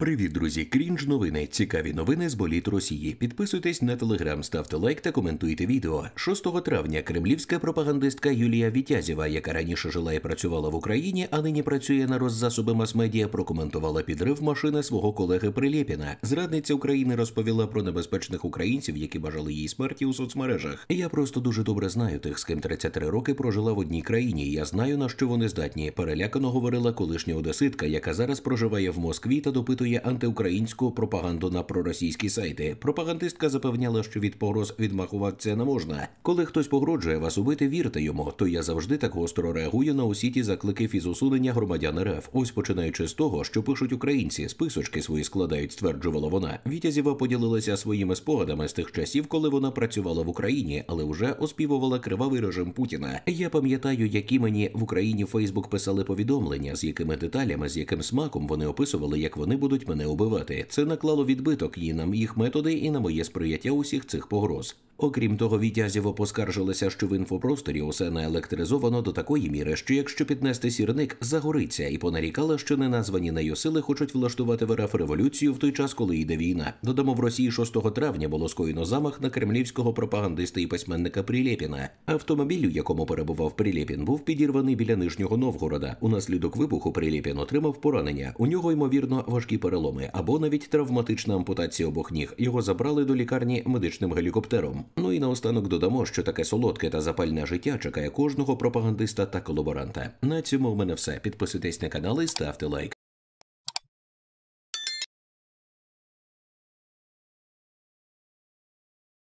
Привіт, друзі! Крінж новини. Цікаві новини з боліт Росії. Підписуйтесь на телеграм, ставте лайк та коментуйте відео. 6 травня кремлівська пропагандистка Юлія Вітязєва, яка раніше жила і працювала в Україні, а нині працює на роззасоби мас-медіа, прокоментувала підрив машини свого колеги Прилєпіна. Зрадниця України розповіла про небезпечних українців, які бажали їй смерті у соцмережах. Я просто дуже добре знаю тих, з ким 33 роки прожила в одній країні. Я знаю на що вони здатні. Перелякано говорила колишня одеситка, яка зараз проживає в Москві та допитує антиукраїнську пропаганду на проросійські сайти. Пропагандистка запевняла, що від погроз відмахуватися не можна. Коли хтось погрожує вас убити, вірте йому. То я завжди так гостро реагую на усі ті заклики фізусунення громадян РФ. Ось починаючи з того, що пишуть українці, списочки свої складають, стверджувала вона. Вітязєва поділилася своїми спогадами з тих часів, коли вона працювала в Україні, але вже оспівувала кривавий режим Путіна. Я пам'ятаю, які мені в Україні Фейсбук писали повідомлення, з якими деталями, з яким смаком вони описували, як вони будуть мене убивати. Це наклало відбиток і на їх методи, і на моє сприяття усіх цих погроз. Окрім того, Вітязєво поскаржилися, що в інфопросторі усе наелектризовано до такої міри, що якщо піднести сірник, загориться, і понарікала, що неназвані нею сили хочуть влаштувати в РФ революцію в той час, коли йде війна. Додамо, в Росії 6 травня було скоєно замах на кремлівського пропагандиста і письменника Прилєпіна. Автомобіль, у якому перебував Прилєпін, був підірваний біля Нижнього Новгорода. Унаслідок вибуху Прилєпін отримав поранення. У нього ймовірно важкі переломи або навіть травматична ампутація обох ніг. Його забрали до лікарні медичним гелікоптером. Ну і наостанок додамо, що таке солодке та запальне життя чекає кожного пропагандиста та колаборанта. На цьому в мене все. Підписуйтесь на канал і ставте лайк.